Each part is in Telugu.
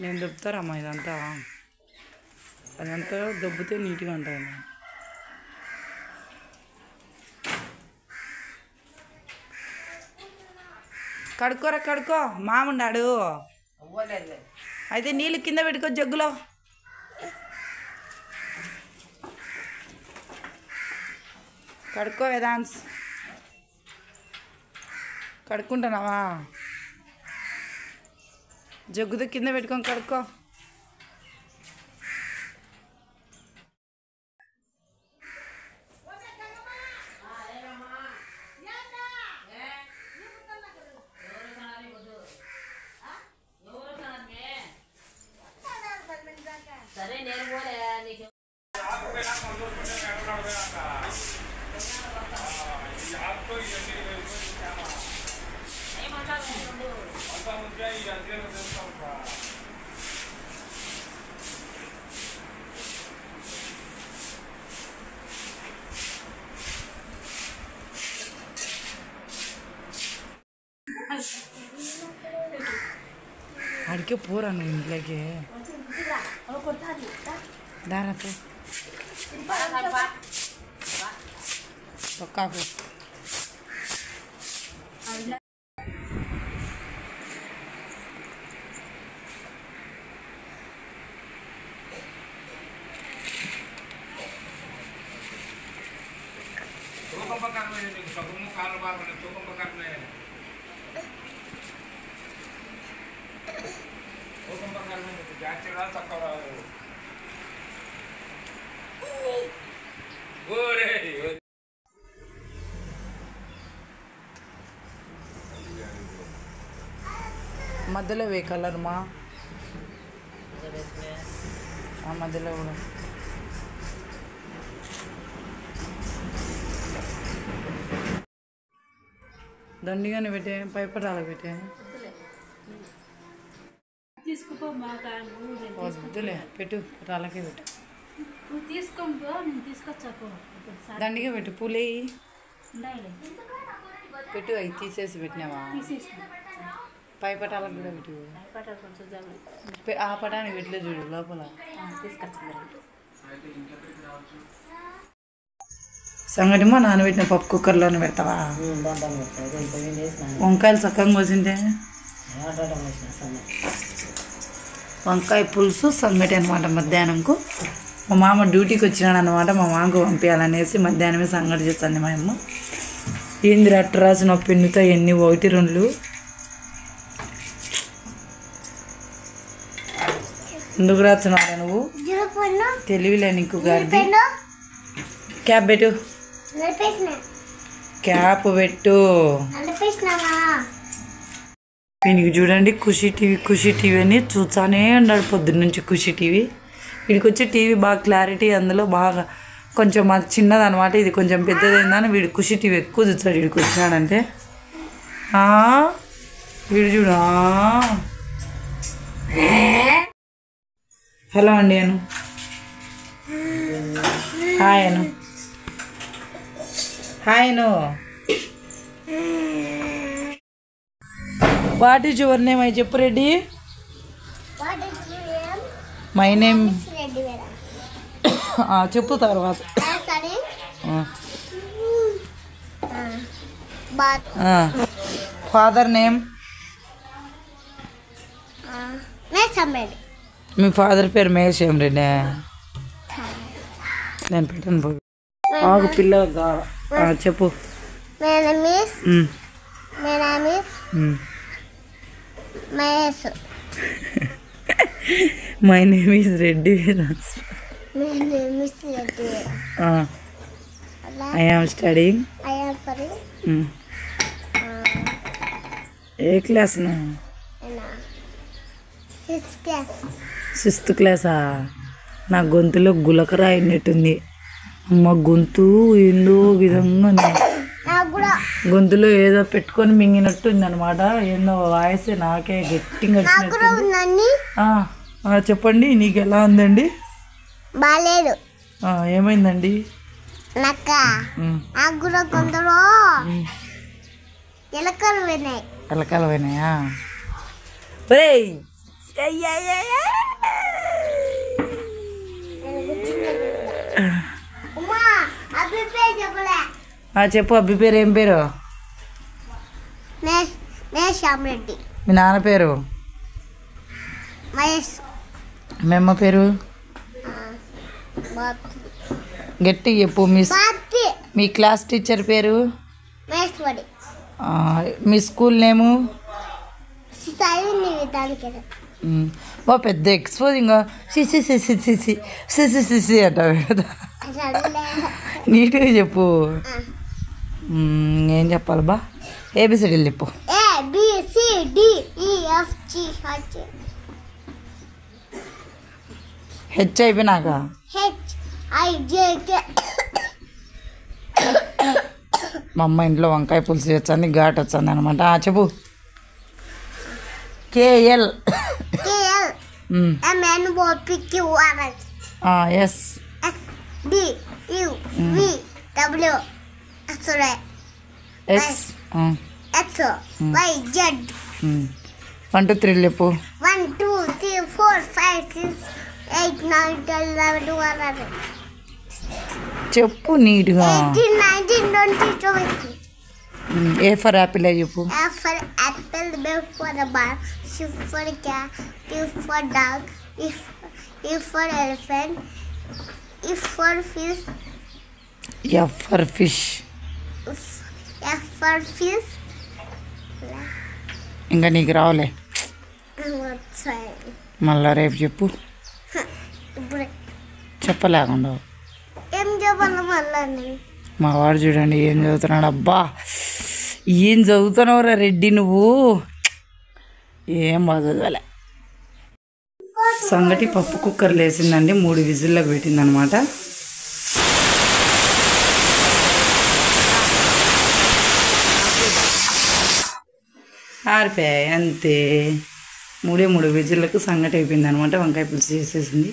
నేను దొబ్బుతారమ్మా ఇదంతా. అదంతా దొబ్బితే నీట్గా ఉంటుంది కడుక్కోరా కడుక్కో మామున్నాడు అయితే నీళ్ళు కింద పెట్టుకో జగ్గులో. కడుక్కో వేదాన్స్ కడుక్కుంటున్నావా? జగ్గుతో కింద పెట్టుకొని కడుక్కో సరే నేను పోలే నీకు అడిగే పోరా నువ్వు ఇంట్లోకి దారా పో మధ్యలో వే కలర్ మా. ఆ మధ్యలో కూడా. దండిగానే పెట్టే పైపటాలు పెట్టే. వద్దులే పెట్టు రాళ్ళకే పెట్టు. నువ్వు తీసుకోపో నేను దండిగా పెట్టు ఉండాలి పెట్టు అవి తీసేసి పెట్టినావా? తీసేస్తాను పైపటాలకు కూడా పెట్టు. పె- ఆ పటానికి పెట్టలే చూడు లోపల. తీసుకొచ్చింది సంగటి మా నానబెట్టిన పప్పు కుక్కర్లోనే పెడతావా? వంకాయలు చక్కగా కోసింటే? వంకాయ పులుసు సంగటి అనమాట మధ్యాహ్నంకు. మా మామ డ్యూటీకి వచ్చినాడు అనమాట మా మామకు పంపించాలనేసి మధ్యాహ్నమే సంగటి చేస్తాను మా అమ్మ. ఏంది అట్ట రాసిన పెన్నుతో ఎన్ని ఒకటి రెండు. ఎందుకు రాస్తున్నావు నువ్వు? తెలివిలే నీకు గారిది క్యాప్ పెట్టు. క్యాప్ పెట్టు. వీనికి చూడండి ఖుషి టీవీ ఖుషి టీవీ అని చూస్తానే ఉన్నాడు పొద్దున్న నుంచి ఖుషి టీవీ. వీడికి వచ్చి టీవీ బాగా క్లారిటీ అందులో బాగా కొంచెం అది చిన్నది అనమాట ఇది కొంచెం పెద్దదైందని వీడు ఖుషి టీవీ ఎక్కువ చూస్తాడు వీడికి వచ్చినాడంటే. వీడు చూడు హలో అండి Anu. Hi Anu. Hi Anu. What is your name? అయి చెప్పు రెడ్డి. మై నేమ్ చెప్పు తర్వాత. ఫాదర్ నేమ్ మీ ఫాదర్ పేరు మహేష్ ఏం రెడ్డి? నేను పెట్టాను ఆగు పిల్లలకు కావాలి ఆ, చెప్పు. My name my name is Reddy My name is Reddy. I am studying sorry. ఏ class uh, his class. Sixth క్లాసా నా గొంతులో గులకర అయినట్టుంది అమ్మ గొంతు ఏందో విధంగా ఉంది. గొంతులో ఏదో పెట్టుకొని మింగినట్టుంది అనమాట ఏందో వాయిస్ నాకే గట్టిగా చెప్పండి నీకు ఎలా ఉందండి? బాగాలేదు ఏమైందండి? ఎలకలు ఎలకలు పోయినాయా? అయ్యా చెప్పు అబ్బి పేరు ఏం పేరు మీ నాన్న పేరు మహేష్ మీ అమ్మ పేరు గట్టి చెప్పు మిస్ మీ క్లాస్ టీచర్ పేరు మీ స్కూల్ నేము ఓ పెద్ద exposing CC CC CC CC CC అంటారు కదా నీట్గా చెప్పు ఏం చెప్పాలి బా? ఏబిసిడి చెప్పు. హెచ్ అయిపోయినాక మా అమ్మ ఇంట్లో వంకాయ పులుసు వచ్చింది ఘాట్ వచ్చింది అనమాట ఆ చెప్పు. KL S W それ X X Y Z one two three లేపు one two three four five six eight nine ten eleven twelve అరవై చెప్పు నీట్గా eighteen nineteen twenty twenty A for apple చెప్పు A for apple B for ball C for cat T for dog if if for elephant if for fish F for fish ఇంకా నీకు రావులే? మళ్ళా రేపు చెప్పు. చెప్పలేకుండా ఏం చెప్పాలి మళ్ళా నేను? మా వాడు చూడండి ఏం చదువుతున్నాడు. అబ్బా ఏం చదువుతున్నావురా రెడ్డి నువ్వు? ఏం చదవలే సంగటి పప్పు కుక్కర్లో వేసిందండి మూడు విజిల్లకు పెట్టిందనమాట. ఆరిపోయాయి అంతే. మూడే మూడు విజిల్లకు సంగటి అయిపోయింది అనమాట వంకాయ పులుసు చేసేసింది.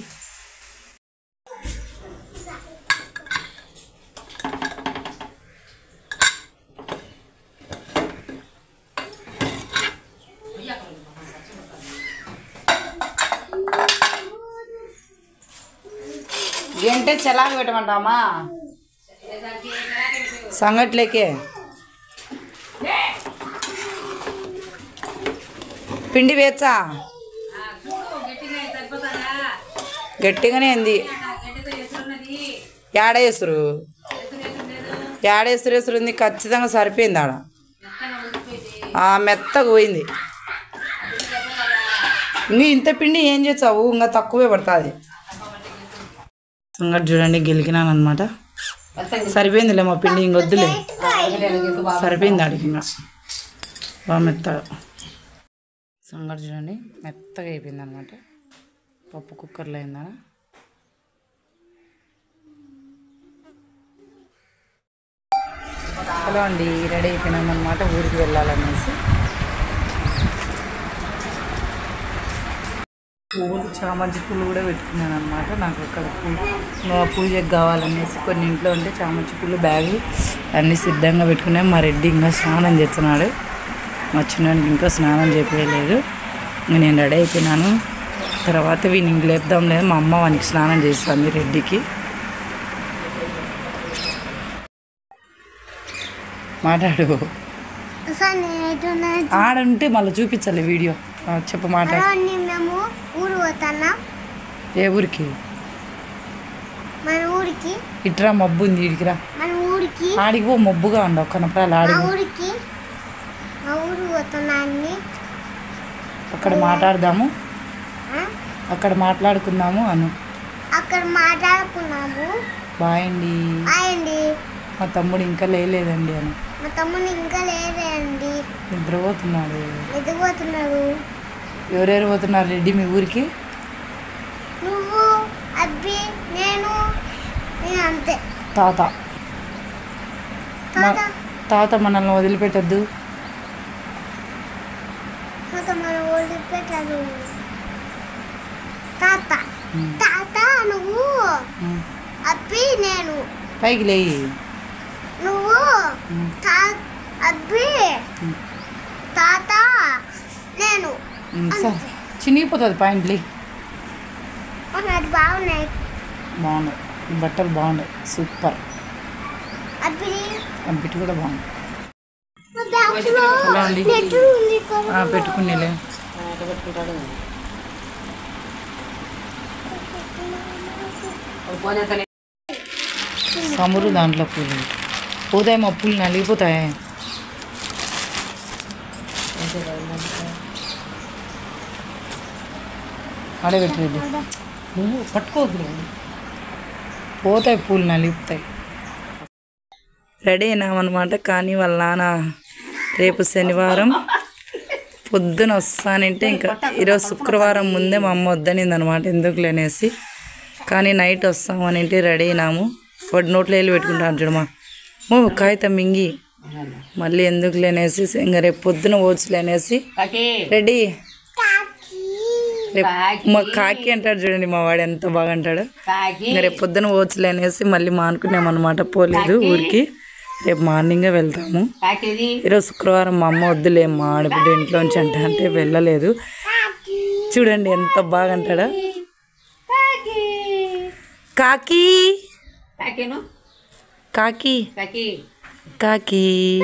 ఏంటంటే చెలాకు పెట్టమంటామా సంగట్లేకే. పిండి వేచ్చా గట్టిగానే ఉంది. ఏడేసురు ఏడేసురు వేసురు ఉంది? ఖచ్చితంగా సరిపోయింది ఆడ. ఆ, మెత్తగా పోయింది. ఇంకా ఇంత పిండి ఏం చేసావు? ఇంకా తక్కువే పడుతుంది. ఇంకా చూడండి గెలికినాను అనమాట సరిపోయిందిలే మా పిండి ఇంకొద్దులే సరిపోయింది ఆడికి ఇంకా. బాగా మెత్తగా. సంగటి చూడండి మెత్తగా అయిపోయింది అనమాట పప్పు కుక్కర్లో అయిందా? హలో అండి రెడీ అయిపోయినాం అనమాట ఊరికి వెళ్ళాలనేసి. పువ్వులు చామంతి పూలు కూడా పెట్టుకున్నాను అనమాట నాకు అక్కడ పూజకు కావాలనేసి కొన్ని ఇంట్లో ఉంటే చామంతి పూలు బ్యాగులు అన్నీ సిద్ధంగా పెట్టుకున్నాను. మా రెడ్డి ఇంకా స్నానం చేస్తున్నాడు. మా చిన్నానికి ఇంకా స్నానం చేయలేదు ఇంకా నేను రెడీ అయిపోయినాను. తర్వాత వీని ఇంక లేపుదాం లేదు. మా అమ్మ వానికి స్నానం చేస్తుంది రెడ్డికి. మాట్లాడు. ఆడంటే మళ్ళీ చూపించాలి వీడియో. చెప్పు మాట్లాడు. ఏ ఊరికి? మన ఊరికి. ఇట్రా మబ్బు ఉంది ఇడికిరా. మన ఊరికి. ఆడికి పో మబ్బుగా ఉండవు కనపరాలు మా ఆడికి పో. ఊరికి మా ఊరు పోతున్నాన్ని అక్కడ మాట్లాడదాము. అక్కడ మాట్లాడుకుందాము అను. అక్కడ మాట్లాడుకున్నాము. బాయ్ అండి అయ్యండి మా తమ్ముడు ఇంకా లేలేదండి అని. మా తమ్ముడు ఇంకా లేదండి నిద్రపోతున్నాడు. ఎదిగిపోతున్నాడు ఎవరెవరు పోతున్నారు రెడ్డి మీ ఊరికి? నువ్వు అబ్బి నేను నేను అంతే. తాత. తాత మనల్ని వదిలిపెట్టద్దు. తాత మన వదిలిపెట్టాడు తాత తాత నువ్వు అబ్బి నేను. పైకి లేయి. నువ్వు తా అబ్బి తాత నేను. చినిగిపోతుంది పాయింట్లీ అది బాగున్నాయి. బాగున్నాయి. బట్టలు బాగున్నాయి. సూపర్. అవి ఆ బిట్ కూడా బ్యాగ్లో ఎలా ఉంది పెట్టుకునేలే. సమురు దాంట్లో పూలు. పోతాయి మా పూలు నలిగిపోతాయి. ఆడే నువ్వు పట్టుకోవద్దు పోతాయి పూలు నలిపుతాయి రెడీ అయినామన్నమాట కానీ వాళ్ళ నాన్న రేపు శనివారం పొద్దున వస్తానంటే ఇంకా ఈరోజు శుక్రవారం ముందే మా అమ్మ వద్దనింది అనమాట ఎందుకు లేనేసి కానీ నైట్ వస్తామనంటే రెడీ అయినాము. వాడు నోట్లో వెళ్ళి పెట్టుకుంటాను చూడమా మో. కాగితం మింగి. మళ్ళీ ఎందుకు లేనేసి ఇంకా రేపు పొద్దున ఓచులేనేసి కాకి. రెడీ. రేపు మా కాకి అంటాడు చూడండి మా వాడు ఎంత బాగా అంటాడు. కాకి. ఇంకా రేపు పొద్దున ఓచులేనేసి మళ్ళీ మానుకున్నామన్నమాట పోలేదు ఊరికి. రేపు మార్నింగే వెళ్తాము. ఈరోజు శుక్రవారం మా అమ్మ వద్దులే మా ఆడబిడ్డ ఇంట్లోంచి అంటే అంటే వెళ్ళలేదు. చూడండి ఎంత బాగా అంటాడా కాకి. కాకి. కాకి. కాకి.